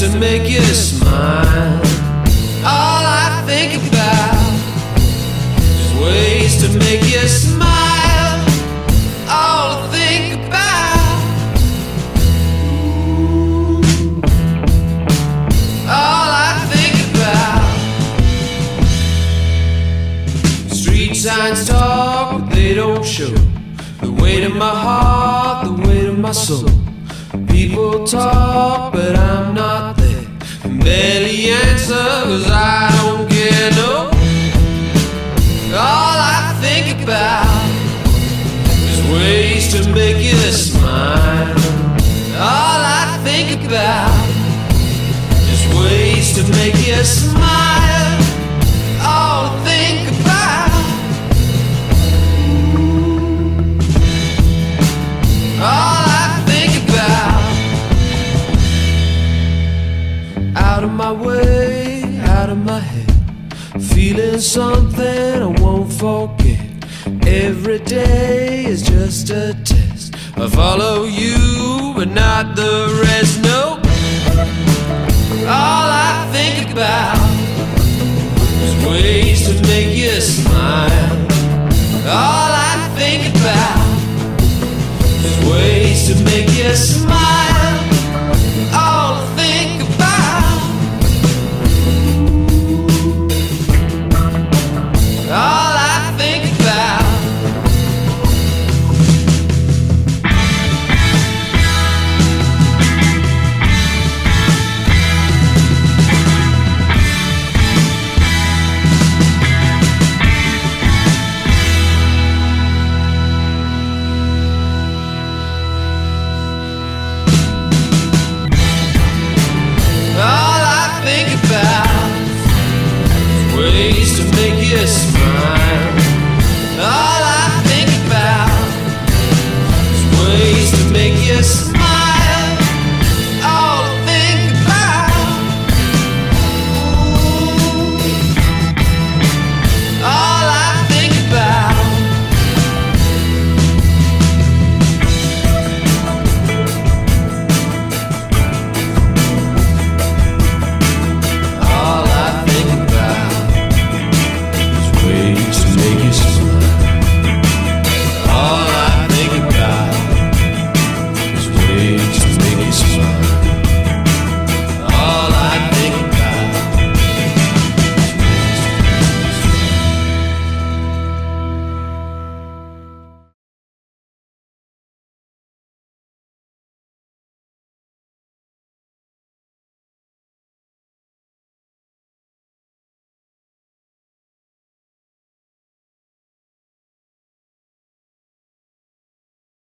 to make you smile. All I think about is ways to make you smile. All I think about. ooh, All I think about. Street signs talk, but they don't show. The weight of my heart, the weight of my soul. People talk, cause I don't no. All I think about is ways to make you smile. All I think about is ways to make you smile. All I think about. All I think about. Out of my way, out of my head. Feeling something I won't forget. Every day is just a test. I follow you, but not the rest. No. All I think about is ways to make you smile. All I think about is ways to make you smile.